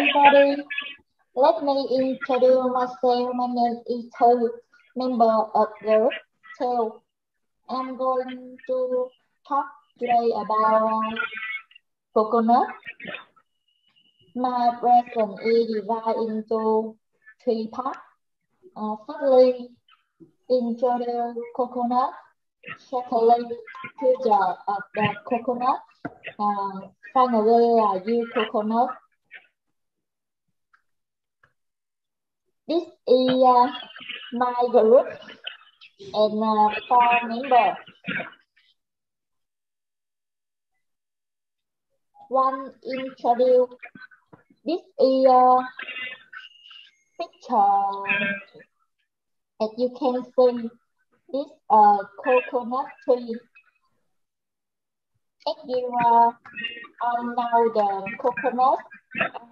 everybody. Let me introduce myself. My name is Thu, member of the TEL. I'm going to talk today about coconut. My present is divided into three parts. Uh, firstly, introduce coconut. Secondly, future of the coconut. Uh, finally, I use coconut. This is uh, my group and uh, four members. One introduce. This is a picture. As you can see, this a coconut tree. As you uh, are now the coconut,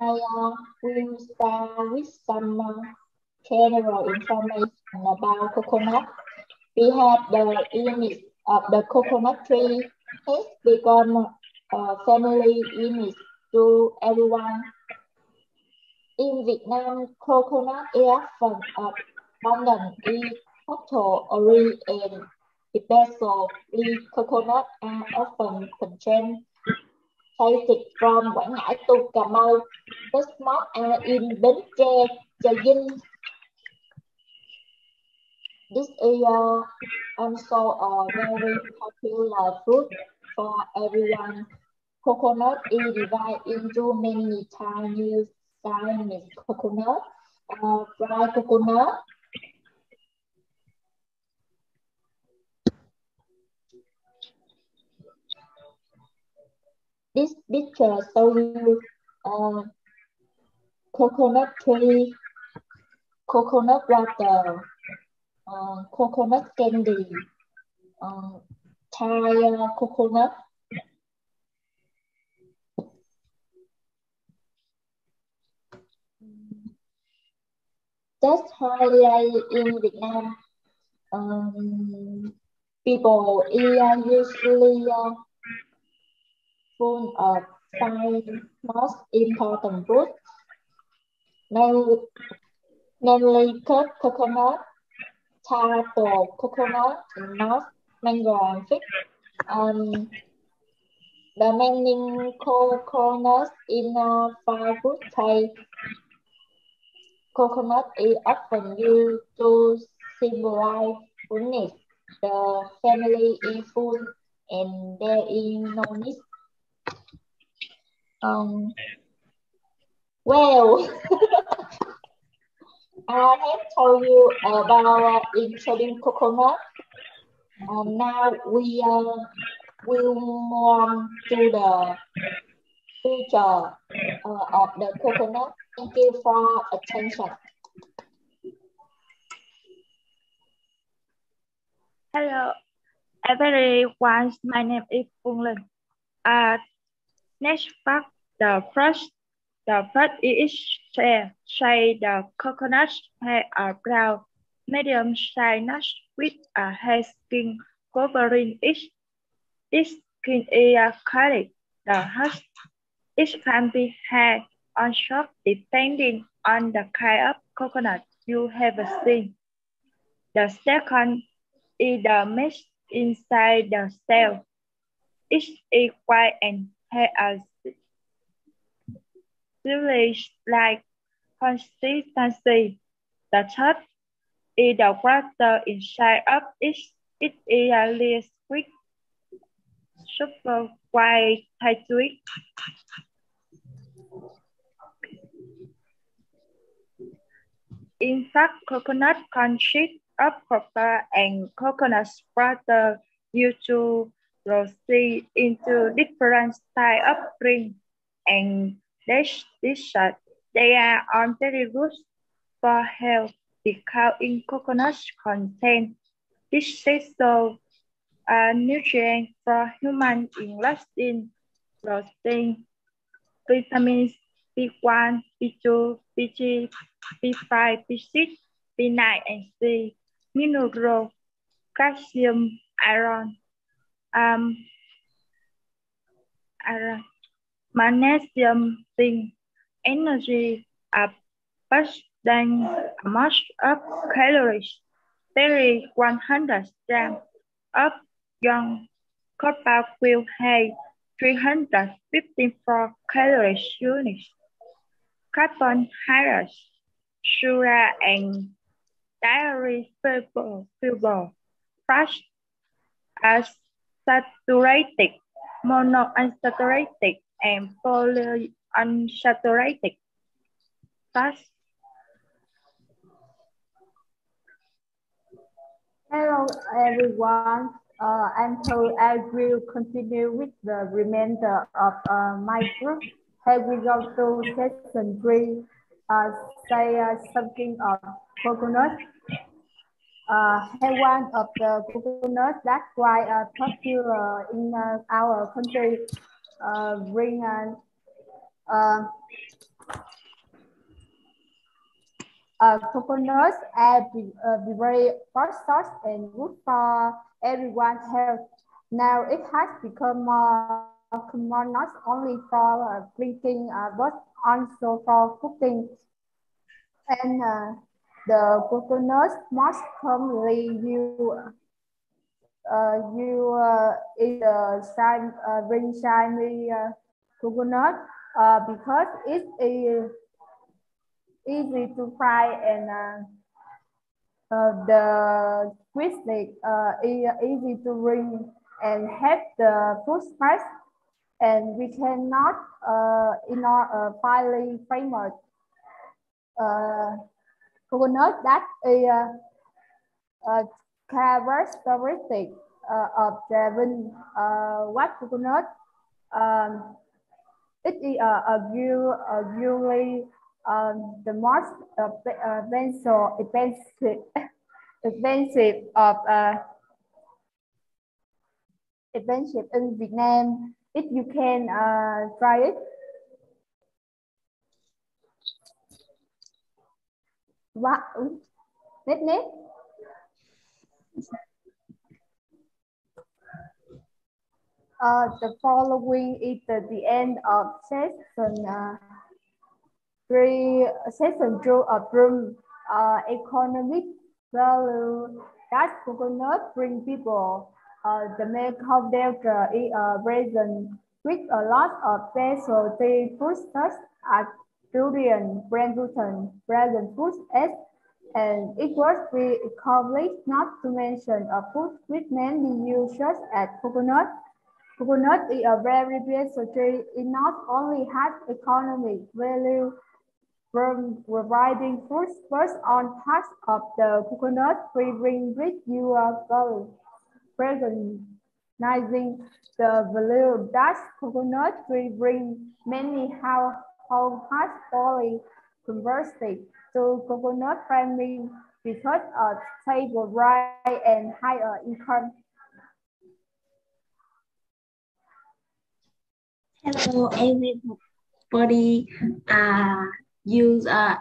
I uh, will start with some uh, general information about coconut. We have the image of the coconut tree has become a family image to everyone. In Vietnam, coconut is often abundant in Porto Ori and especially coconut are often contained traffic from Quảng Ngãi to Cà Mau. The smoke are in Bến Tre, Trà Vinh, This is uh, also a very popular fruit for everyone. Coconut is divided into many tiny Chinese coconut, uh, fried coconut, This picture shows you uh, coconut tree, coconut water, uh, coconut candy, uh, ờ, Thai uh, coconut. That's highlight in Vietnam. Um, people are usually uh, full of five most important foods, namely cut coconut, apple, coconut, nut, mango, and fig. Um, the meaning coconut in a five food type. Coconut is often used to symbolize fullness. The family is full and there is no need. Um, well, I have told you about introducing coconut. Um, now we uh, will move to the future uh, of the coconut. Thank you for attention. Hello, everyone. My name is Phương Linh. Uh, next fact, the first The first is share. Say the coconut have a brown, medium-sized nut with a hard skin covering it. Its skin is curly. The husk it can be hard or soft depending on the kind of coconut you have seen. The second is the mesh inside the cell. It is white and has a like consistency. The third is the water inside of each It is a liquid, super wide tight hydrate. In fact, coconut consists of copper and coconut water used to roast into different types of drink and this. They are all very good for health because in coconuts contain this so uh, nutrients for human including protein, vitamins B1, B2, B3, B5, B6, B9, and C, mineral, calcium, iron, um, iron, magnesium, zinc, energy are than a much of calories. There is 100 grams of young. Copper will have 354 calories units. Carbohydrates, sugar, and dairy fiber, fiber fat are saturated, monounsaturated, and polyunsaturated fats. Hello everyone. Uh, so I will continue with the remainder of uh, my group. Here we go to section three. Uh, say uh, something of coconut. Uh, have one of the coconut that's why uh, popular in uh, our country. Uh, bring uh, uh, uh, coconuts are uh, very first source and good for everyone's health. Now it has become more common not only for uh, drinking uh, but also for cooking. And uh, the coconut most commonly uh, you uh, eat the uh, green shiny coconut uh, because it is easy to fry and uh, uh, the twisted uh, easy to ring and have the food spice. And we cannot uh, in our uh, framework uh, coconut that is uh, uh, characteristic uh, of Devon uh, white coconut um, it is uh, a, a usually um, the most uh, uh, expensive, expensive of uh, expensive in Vietnam. If you can uh, try it. What? Net net. Uh, the following is the, the end of session. Uh, three section two of uh, economic value that coconut bring people uh, the make of their is a reason with a lot of specialty foods such as durian, rambutan, dragon fruit, S, and it was be accomplished not to mention a food with many uses as coconut. Coconut is a very versatile. It not only has economic value from providing first, first on parts of the coconut, we bring with you a goal, recognizing the value that coconut bring many how has fully conversely to coconut farming because a stable right and higher income. Hello everybody. Uh, use uh,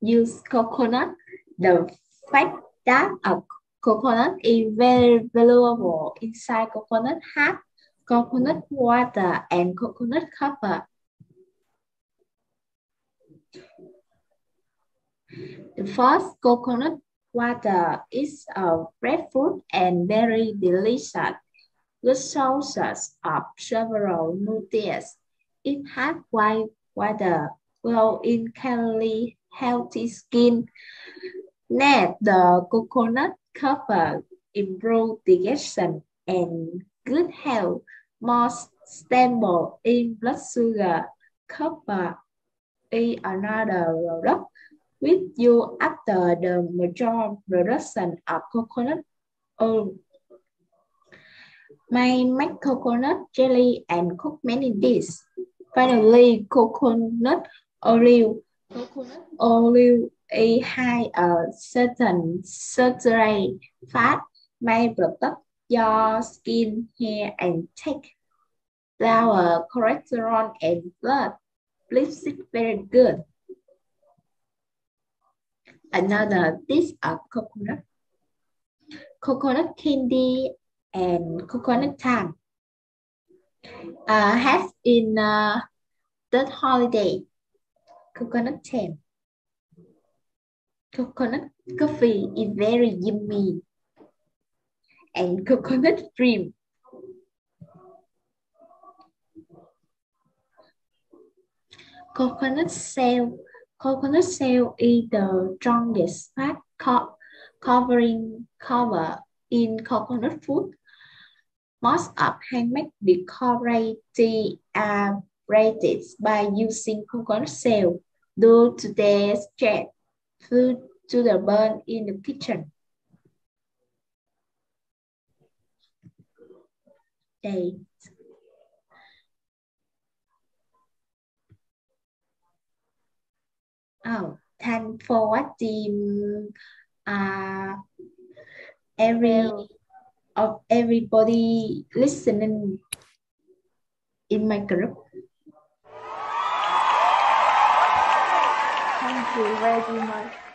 use coconut. The fact that a coconut is very valuable inside coconut has coconut water and coconut cover. The first coconut water is a red fruit and very delicious, good sources of several nutrients. It has white water glow in calorie healthy skin. Net the coconut cover improve digestion and good health, more stable in blood sugar. Copra is another product with you after the major production of coconut oil. May make coconut jelly and cook many dishes. Finally, coconut oil, coconut oil, a high a certain saturated fat may protect your skin, hair, and take our cholesterol and blood. Please it very good. Another this of coconut. Coconut candy and coconut time uh, has in uh, that holiday coconut 10. Coconut coffee is very yummy. And coconut cream. Coconut sale Coconut shell is the strongest fat co covering cover in coconut food. Most of handmade decorative are rated by using coconut shell due to their strength food to the burn in the kitchen. Đây. Oh, thank for watching uh, every of everybody listening in my group. Thank you very much.